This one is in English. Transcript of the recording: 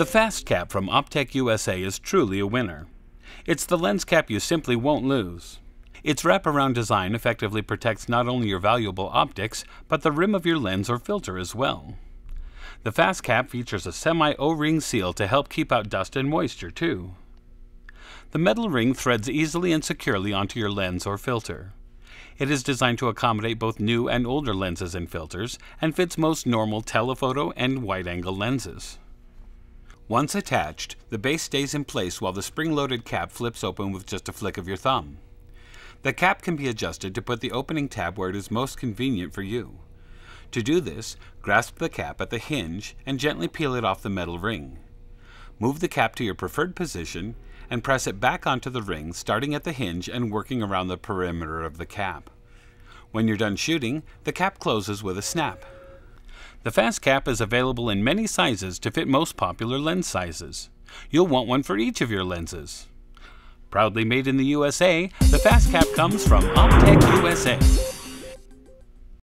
The Fast Cap from OP/TECH USA is truly a winner. It's the lens cap you simply won't lose. Its wraparound design effectively protects not only your valuable optics, but the rim of your lens or filter as well. The Fast Cap features a semi O-ring seal to help keep out dust and moisture too. The metal ring threads easily and securely onto your lens or filter. It is designed to accommodate both new and older lenses and filters and fits most normal telephoto and wide-angle lenses. Once attached, the base stays in place while the spring-loaded cap flips open with just a flick of your thumb. The cap can be adjusted to put the opening tab where it is most convenient for you. To do this, grasp the cap at the hinge and gently peel it off the metal ring. Move the cap to your preferred position and press it back onto the ring starting at the hinge and working around the perimeter of the cap. When you're done shooting, the cap closes with a snap. The Fast Cap is available in many sizes to fit most popular lens sizes. You'll want one for each of your lenses. Proudly made in the USA, the Fast Cap comes from OP/TECH USA.